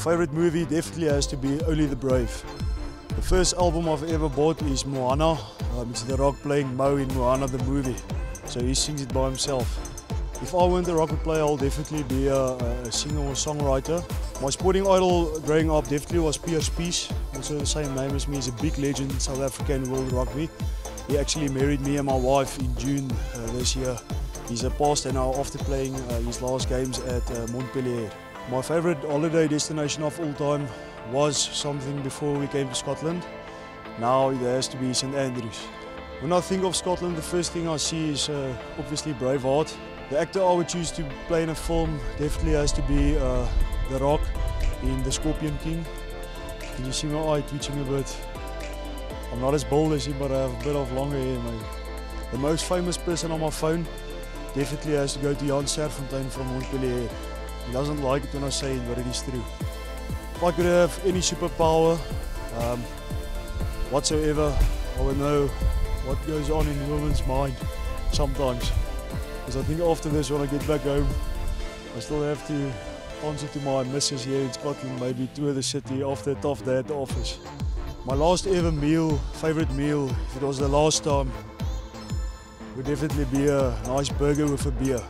favorite movie definitely has to be Only the Brave. The first album I've ever bought is Moana. Um, it's The Rock playing Maui in Moana the movie. So he sings it by himself. If I weren't a rugby player, I'll definitely be a, a singer or songwriter. My sporting idol growing up definitely was Pierre Spies, also the same name as me. He's a big legend in South Africa in world rugby. He actually married me and my wife in June uh, this year. He's a pastor now after playing uh, his last games at uh, Montpellier. My favorite holiday destination of all time was something before we came to Scotland. Now it has to be St Andrews. When I think of Scotland, the first thing I see is uh, obviously Braveheart. The actor I would choose to play in a film definitely has to be uh, The Rock in The Scorpion King. Can you see my eye twitching a bit? I'm not as bold as him, but I have a bit of longer hair, mate. The most famous person on my phone definitely has to go to Jan Serfontein from Montpellier. He doesn't like it when I say it, but it is true. If I could have any superpower um, whatsoever, I would know what goes on in a woman's mind sometimes. Because I think after this, when I get back home, I still have to answer to my missus here in Scotland, maybe tour the city after a tough day at the office. My last ever meal, favorite meal, if it was the last time, would definitely be a nice burger with a beer.